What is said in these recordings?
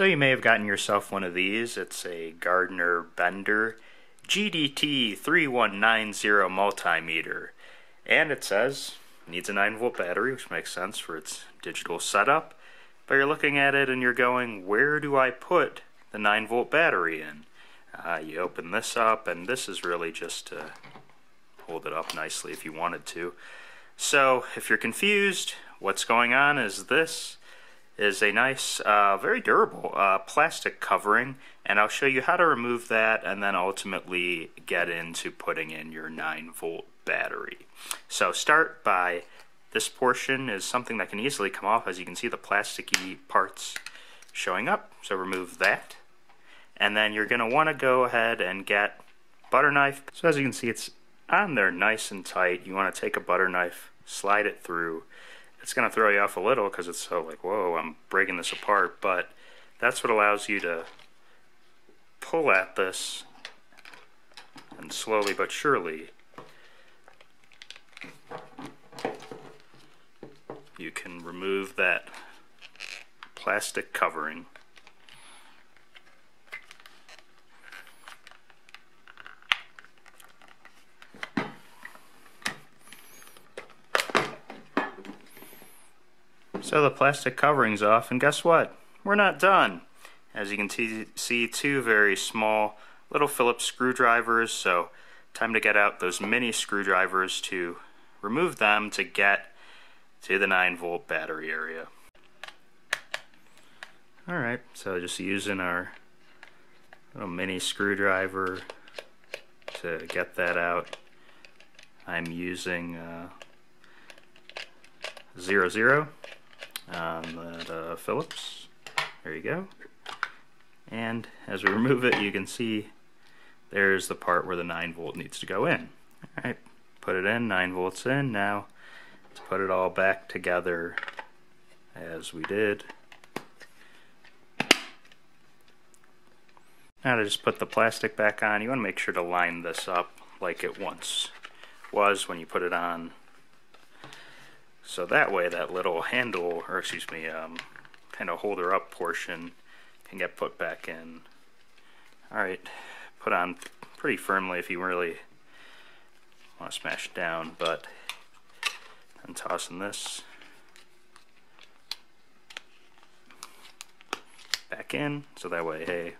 So you may have gotten yourself one of these. It's a Gardner Bender GDT 3190 multimeter. And it says needs a 9 volt battery, which makes sense for its digital setup. But you're looking at it and you're going, where do I put the 9 volt battery in? Uh, you open this up, and this is really just to hold it up nicely if you wanted to. So if you're confused, what's going on is this is a nice, uh, very durable uh, plastic covering, and I'll show you how to remove that and then ultimately get into putting in your 9 volt battery. So start by this portion is something that can easily come off as you can see the plasticky parts showing up. So remove that. And then you're going to want to go ahead and get butter knife. So as you can see it's on there nice and tight. You want to take a butter knife, slide it through. It's going to throw you off a little because it's so like, whoa, I'm breaking this apart. But that's what allows you to pull at this and slowly but surely you can remove that plastic covering. So the plastic covering's off, and guess what? We're not done. As you can see, two very small little Phillips screwdrivers, so time to get out those mini screwdrivers to remove them to get to the 9 volt battery area. Alright, so just using our little mini screwdriver to get that out. I'm using uh, zero zero that uh, Phillips. There you go. And as we remove it, you can see there's the part where the 9 volt needs to go in. Alright, put it in, 9 volts in. Now let's put it all back together as we did. Now to just put the plastic back on, you want to make sure to line this up like it once was when you put it on. So that way that little handle, or excuse me, um, kind of holder up portion can get put back in. Alright, put on pretty firmly if you really want to smash it down, but I'm tossing this back in, so that way, hey,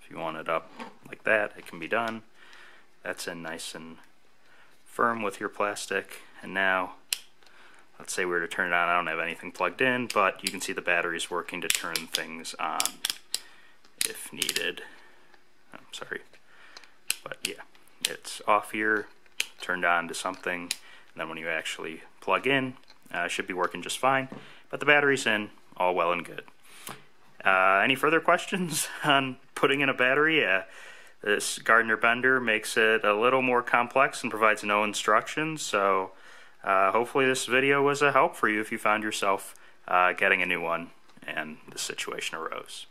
if you want it up like that, it can be done. That's in nice and firm with your plastic, and now let's say we were to turn it on, I don't have anything plugged in, but you can see the battery's working to turn things on if needed. I'm sorry. But yeah, it's off here, turned on to something, and then when you actually plug in, uh, should be working just fine. But the battery's in, all well and good. Uh, any further questions on putting in a battery? Uh, this Gardner Bender makes it a little more complex and provides no instructions, so uh, hopefully this video was a help for you if you found yourself uh, getting a new one and the situation arose.